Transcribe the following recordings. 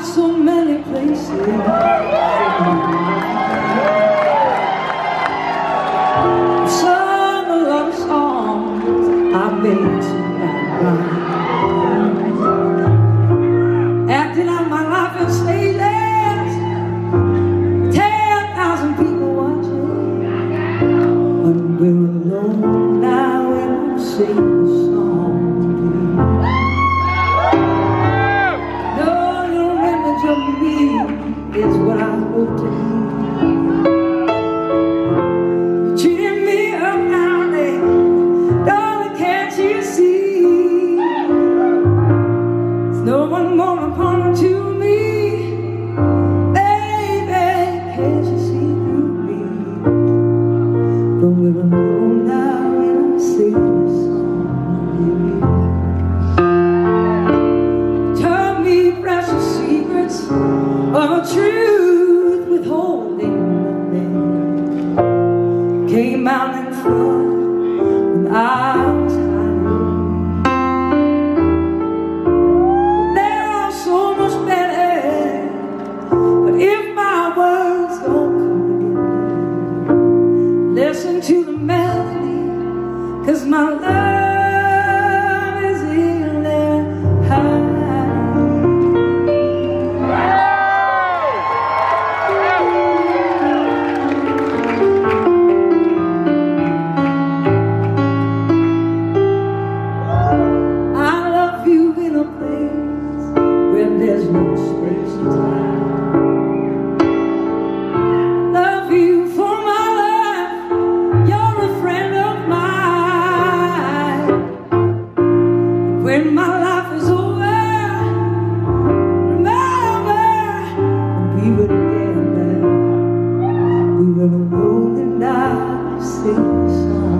life so many places. I've sung songs I've been to. Acting out my life on stages. Ten thousand people watching. But we're alone now and will sing the song. sun.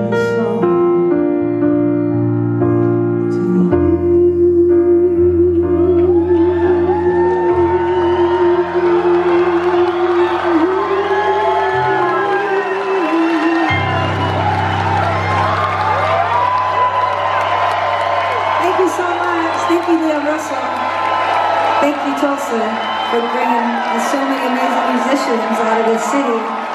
Thank you, Tulsa, for bringing so many amazing musicians out of this city.